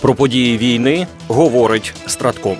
Про події війни говорить Стратком.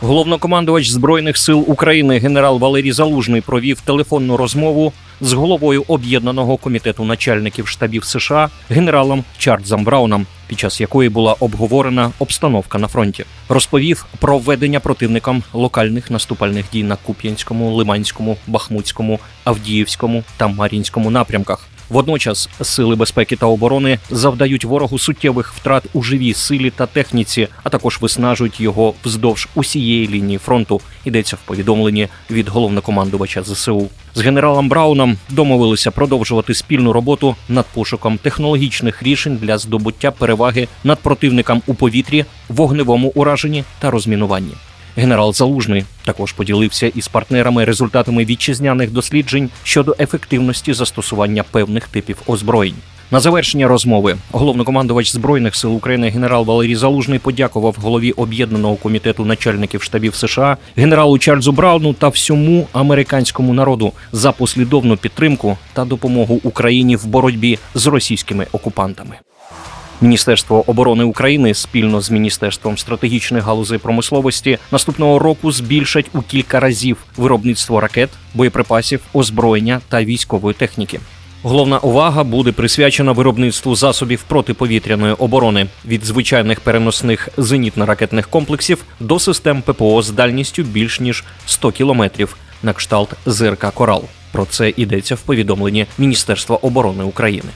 Головнокомандувач збройних сил України генерал Валерій Залужний провів телефонну розмову з головою об'єднаного комітету начальників штабів США генералом Чарльзом Брауном, під час якої була обговорена обстановка на фронті. Розповів про введення противникам локальних наступальних дій на Куп'янському, Лиманському, Бахмутському, Авдіївському та Мар'їнському напрямках. Водночас сили безпеки та оборони завдають ворогу суттєвих втрат у живій силі та техніці, а також виснажують його вздовж усієї лінії фронту. Йдеться в повідомленні від головнокомандувача ЗСУ. З генералом Брауном домовилися продовжувати спільну роботу над пошуком технологічних рішень для здобуття переваги над противником у повітрі, вогневому ураженні та розмінуванні. Генерал Залужний також поділився із партнерами результатами вітчизняних досліджень щодо ефективності застосування певних типів озброєнь. На завершення розмови головнокомандувач збройних сил України генерал Валерій Залужний подякував голові об'єднаного комітету начальників штабів США генералу Чарльзу Брауну та всьому американському народу за послідовну підтримку та допомогу Україні в боротьбі з російськими окупантами. Міністерство оборони України спільно з міністерством стратегічних галузей промисловості наступного року збільшать у кілька разів виробництво ракет, боєприпасів, озброєння та військової техніки. Головна увага буде присвячена виробництву засобів протиповітряної оборони від звичайних переносних зенітно-ракетних комплексів до систем ППО з дальністю більш ніж 100 кілометрів на кшталт ЗРК Корал. Про це йдеться в повідомленні Міністерства оборони України.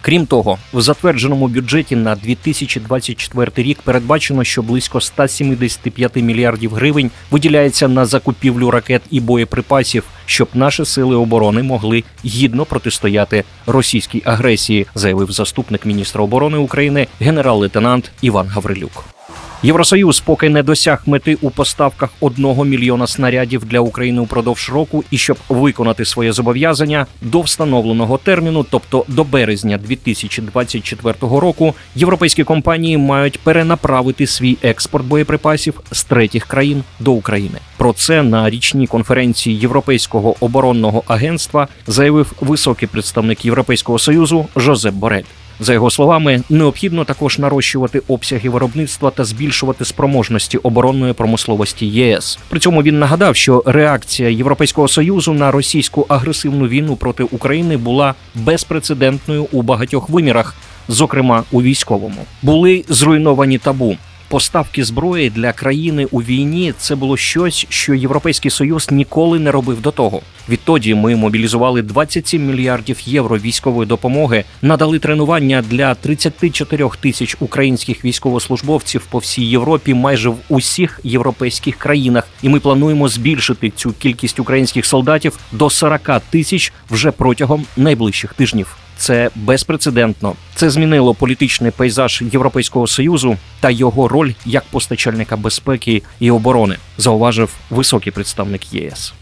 Крім того, в затвердженому бюджеті на 2024 рік передбачено, що близько 175 мільярдів гривень виділяється на закупівлю ракет і боєприпасів, щоб наші сили оборони могли гідно протистояти російській агресії, заявив заступник міністра оборони України генерал-лейтенант Іван Гаврилюк. Євросоюз поки не досяг мети у поставках одного мільйона снарядів для України упродовж року, і щоб виконати своє зобов'язання до встановленого терміну, тобто до березня 2024 року, європейські компанії мають перенаправити свій експорт боєприпасів з третіх країн до України. Про це на річній конференції Європейського оборонного агентства заявив високий представник Європейського союзу Жозеп Борель. За його словами, необхідно також нарощувати обсяги виробництва та збільшувати спроможності оборонної промисловості ЄС. При цьому він нагадав, що реакція Європейського союзу на російську агресивну війну проти України була безпрецедентною у багатьох вимірах, зокрема у військовому. Були зруйновані табу. Поставки зброї для країни у війні це було щось, що Європейський Союз ніколи не робив до того. Відтоді ми мобілізували 27 мільярдів євро військової допомоги, надали тренування для 34 тисяч українських військовослужбовців по всій Європі, майже в усіх європейських країнах. І ми плануємо збільшити цю кількість українських солдатів до 40 тисяч вже протягом найближчих тижнів. Це безпрецедентно. Це змінило політичний пейзаж Європейського союзу та його роль як постачальника безпеки і оборони, зауважив високий представник ЄС.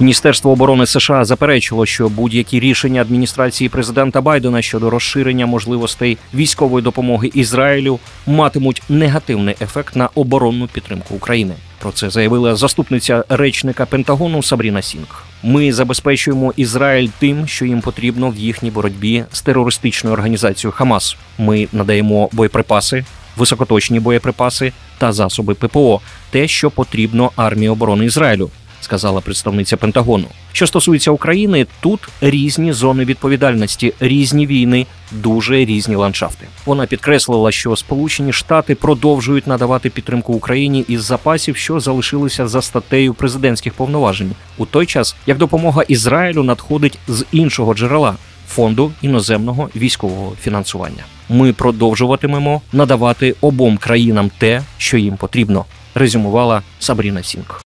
Міністерство оборони США заперечило, що будь-які рішення адміністрації президента Байдена щодо розширення можливостей військової допомоги Ізраїлю матимуть негативний ефект на оборонну підтримку України. Про це заявила заступниця речника Пентагону Сабріна Сінг. Ми забезпечуємо Ізраїль тим, що їм потрібно в їхній боротьбі з терористичною організацією Хамас. Ми надаємо боєприпаси, високоточні боєприпаси та засоби ППО, те, що потрібно армії оборони Ізраїлю сказала представниця Пентагону. Що стосується України, тут різні зони відповідальності, різні війни, дуже різні ландшафти. Вона підкреслила, що Сполучені Штати продовжують надавати підтримку Україні із запасів, що залишилися за статтею президентських повноважень, у той час як допомога Ізраїлю надходить з іншого джерела. Фонду іноземного військового фінансування ми продовжуватимемо надавати обом країнам те, що їм потрібно, резюмувала Сабріна Сінг.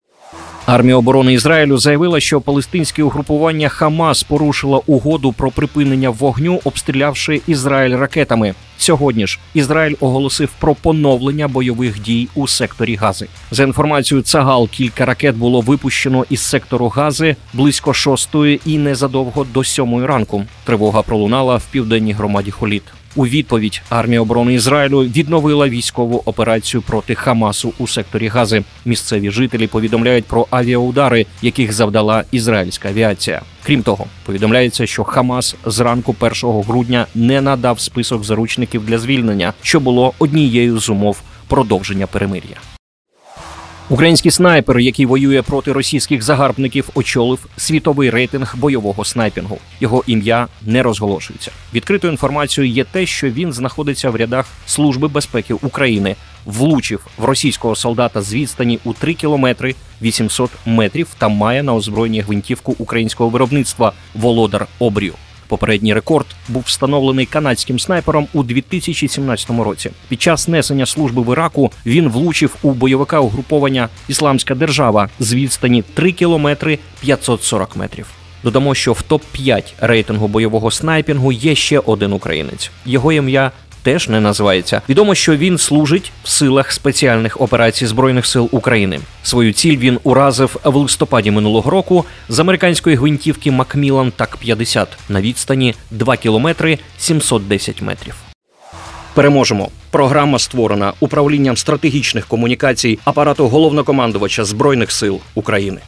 Армія оборони Ізраїлю заявила, що палестинське угрупування Хамас порушило угоду про припинення вогню, обстрілявши Ізраїль ракетами. Сьогодні ж Ізраїль оголосив про поновлення бойових дій у секторі Гази. За інформацією Цагал, кілька ракет було випущено із сектору Гази близько шостої і незадовго до сьомої ранку. Тривога пролунала в південній громаді Холіт. У відповідь армія оборони Ізраїлю відновила військову операцію проти Хамасу у секторі Гази. Місцеві жителі повідомляють про авіаудари, яких завдала ізраїльська авіація. Крім того, повідомляється, що Хамас зранку 1 грудня не надав список заручників для звільнення, що було однією з умов продовження перемир'я. Український снайпер, який воює проти російських загарбників, очолив світовий рейтинг бойового снайпінгу. Його ім'я не розголошується. Відкритою інформацією є те, що він знаходиться в рядах Служби безпеки України, влучив в російського солдата з відстані у 3 кілометри 800 метрів та має на озброєнні гвинтівку українського виробництва Володар Обрію. Попередній рекорд був встановлений канадським снайпером у 2017 році. Під час несення служби в Іраку він влучив у бойовика угруповання Ісламська держава з відстані 3 кілометри 540 метрів. Додамо, що в топ 5 рейтингу бойового снайпінгу є ще один українець. Його ім'я теж не називається. Відомо, що він служить в силах спеціальних операцій збройних сил України. Свою ціль він уразив в листопаді минулого року з американської гвинтівки Макмілан Так 50 на відстані 2 кілометри 710 метрів. Переможемо. Програма створена управлінням стратегічних комунікацій апарату головнокомандувача збройних сил України.